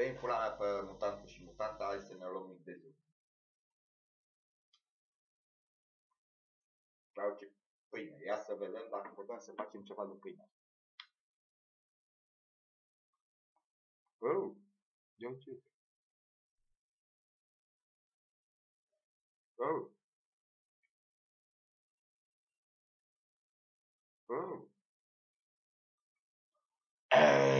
Dă-i pula mea pe mutantul și mutanta, hai să ne luăm mic de zi. Vreau ce pâine. Ia să vedem dacă putem să facem ceva de pâine. Oh, ia ce. Oh. Oh. Eh.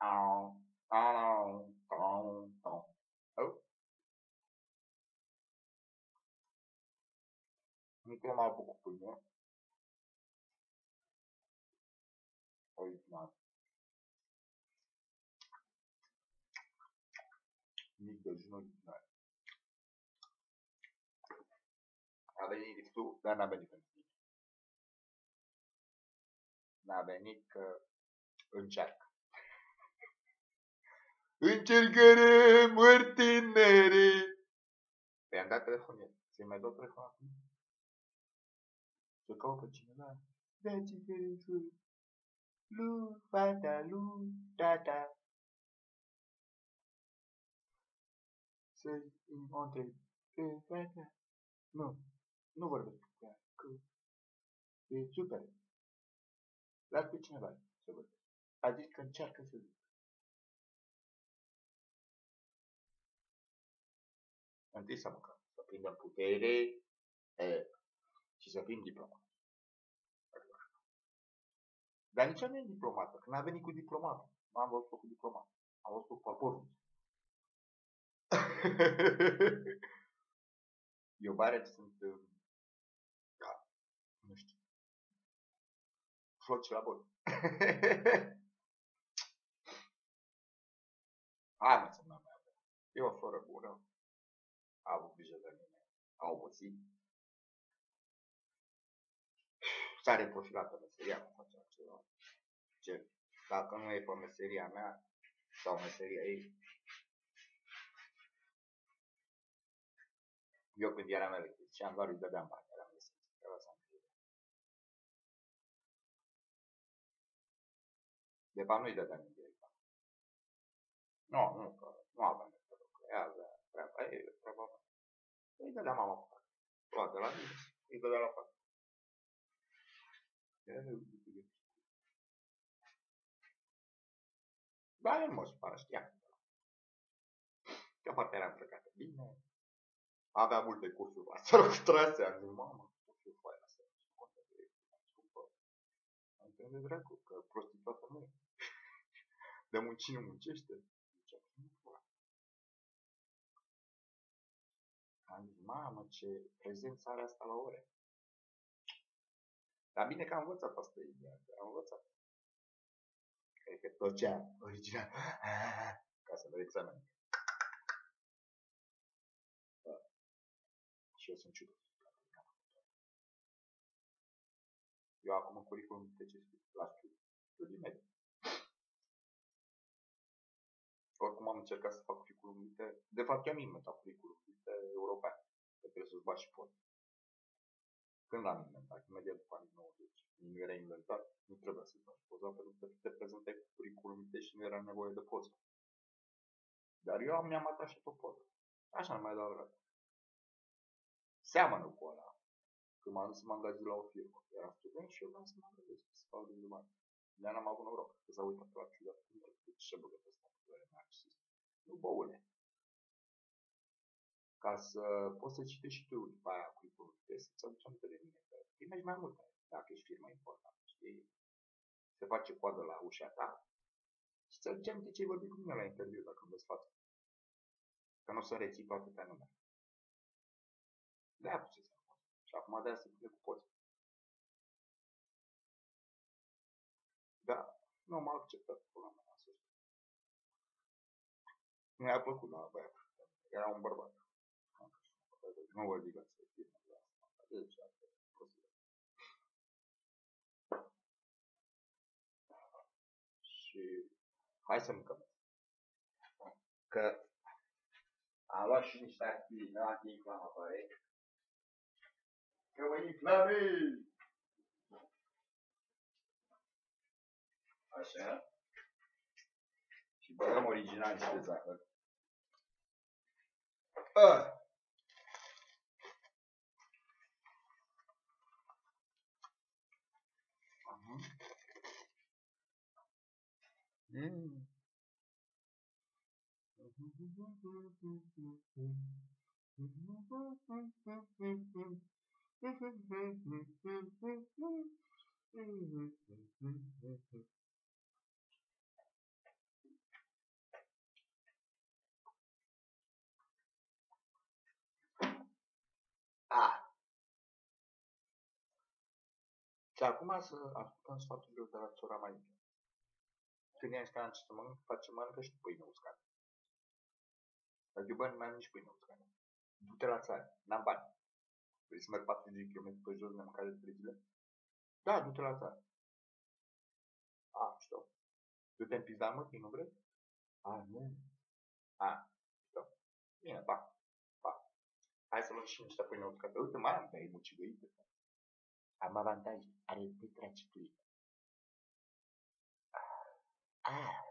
Oh, oh, oh, oh. Oh. Încă mai apuc cu pâine. Original. Mic dejun original. A venit liftul, dar n-a venit pentru Încercare mărtinere. Păi am dat telefonul. Să-i mai dau telefon acum? Să caut pe cineva. Da, ce telefon. Lu, fata, lu, tata. Să-i încontrez pe fata. Nu, nu vorbesc cu ea, că e super. Las pe cineva să vorbesc. A zis că încearcă să zic. Întâi să mâncăm, să prindem putere e, și să fim diplomat. Dar nici nu e diplomată, că n-a venit cu diplomat. M-am văzut cu diplomat. Am văzut cu paporul. Eu bare sunt, da, nu știu, floci la bol. Hai mă să mă mai E o soră bună. A avut grijă de mine. A obosit. S-a reprofilat pe meseria mea, face ceva. Ce? Dacă nu e pe meseria mea sau meseria ei, eu când eram electrician doar îi dădeam bani, eram licență, trebuia să am grijă. De fapt nu îi dădeam indirect bani. Nu, nu, că nu aveam de lucru, ea avea treaba ei, treaba mea. Îi dădeam mama pe față. Lua de la mine, îi dădea la față. Dar el mă supără, știa. Că poate eram plecat bine, avea multe cursuri la țară cu trase, am zis, mamă, ce fain asta, ce contă de scumpă. Am zis, de dracu, că prostituată nu e. De munci nu muncește. Zicea, mamă, ce prezență are asta la ore. Dar bine că am învățat asta ideea, am învățat. Cred că tot ce original, ca să dă examen. și eu sunt ciudat. Eu acum în curriculum de ce scriu? La studii, studii medii. Oricum am încercat să fac curriculum vitae. De fapt, eu am inventat curriculum vitae european. Că trebuie să-ți bagi și poze. Când am inventat? Imediat după anii 90. Nu era inventat, nu trebuia să-ți bagi poza, pentru că te prezentai cu curriculum vitae și nu era nevoie de poză. Dar eu mi-am atașat o poză. Așa nu mai dau rău seamănă cu ăla. Când m-am dus să mă angajez la o firmă. Eram student și eu vreau să mă angajez, să fac din bani. Dar n-am avut noroc, că s-a uitat la ciudat. De ce băgă pe ăsta cu narcisist? Nu, băule. Ca să poți să citești și tu după aia cu trebuie să-ți aduci aminte de mine. Că primești mai multe dacă ești firma importantă, știi? Se face coadă la ușa ta și ți aduce aminte ce ai vorbit cu mine la interviu dacă îmi vezi față. Că nu o să reții toate pe nume. De-aia ce să poți. Și acum de-aia se pune cu poți. Da, nu m-a acceptat pula mea să Mi-a plăcut la băiat. Era un bărbat. Nu vă zic să fie la asta. Deci, asta e posibil. Și hai să mâncăm. Că Am luat și niște aspirine anti-inflamatoare. Că mă inflamez! Așa. Și băgăm original și de zahăr. Ah. Ah. Și acum să ascultăm sfaturile de la sora mai mică. Când i-am zis ce să mănânc, face mănâncă și pâine uscată. Adică, bă, nu mai am nici pâine uscată. Du-te la țară, n-am bani. Vrei să merg 40 km pe jos, ne-am mâncat de 3 zile? Da, du-te la țară. A, știu. Du-te în pizda, mă, nu vrei? A, nu. A, știu. Bine, pa. Pa. Hai să luăm și niște pâine uscată. Uite, mai am pe ei mucigăite. Am avantaj, are tetraciclit. Ah,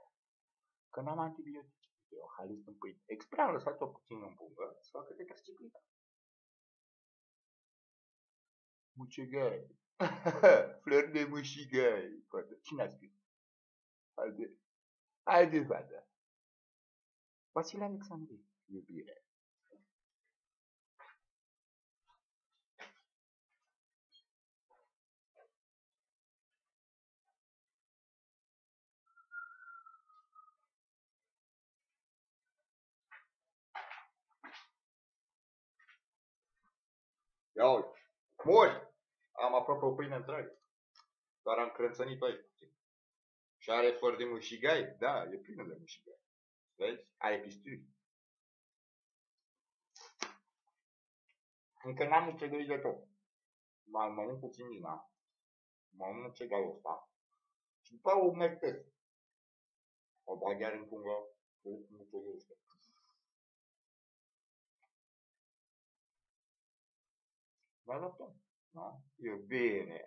că n-am antibiotice. Eu halis în pâine. Expre am lăsat-o puțin în pungă să facă tetraciclită. Mucigăi. Flori de mușigăi. Cine a scris? Haide. Haide, vadă. Vasile Alexandru, iubire. Ia uite. Mori! Am aproape o pâine întreagă. Dar am crânțănit aici puțin. Și are flori de mușigai? Da, e plină de mușigai. Vezi? Are pisturi. Încă n-am înțeles de tot. Mai mănânc puțin din ea. Mă mănânc ce dau ăsta. Și după o mertez. O bag iar în pungă. Nu înțeles. Ne adaptăm. Da? E bine.